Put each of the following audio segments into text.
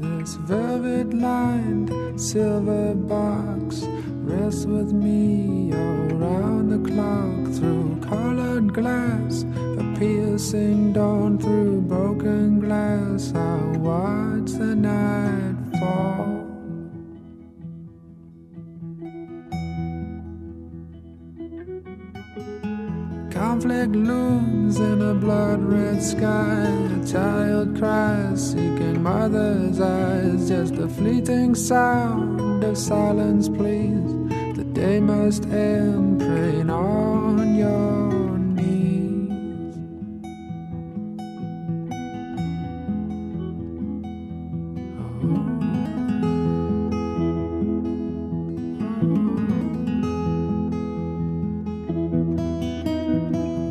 this velvet lined silver box rests with me around the clock through colored glass, a piercing dawn through broken glass. I watch the night Conflict looms in a blood red sky. A child cries, seeking mother's eyes. Just a fleeting sound of silence, please. The day must end, praying on your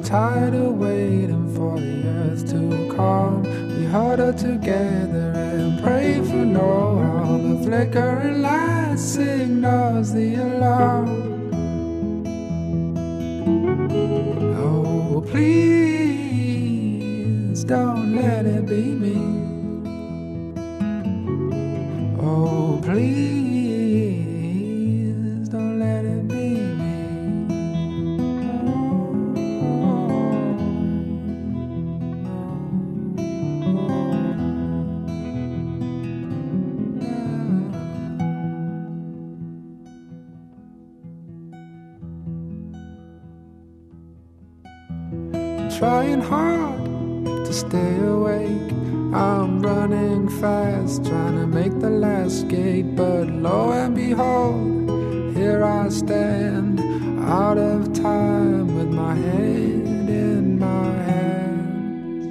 tired of waiting for the earth to calm. We huddle together and pray for no harm. The flickering light signals the alarm. Oh, please don't let it be me. Oh, please don't let it be me. Trying hard to stay awake. I'm running fast, trying to make the last gate. But lo and behold, here I stand, out of time with my head in my hands.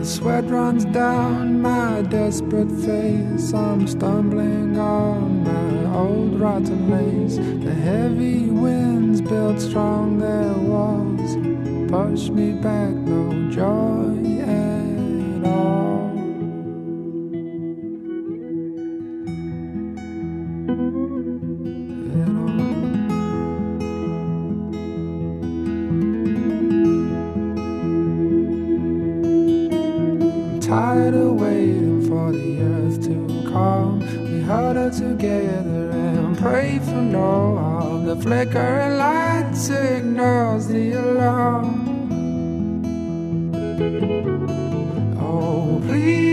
The sweat runs down my desperate face. I'm stumbling on my old rotten lace. The heavy winds build strong their walls. Push me back, no joy. At all. tired of waiting for the earth to calm. We huddle together and pray for no harm. The flickering light signals the alarm. Oh, please.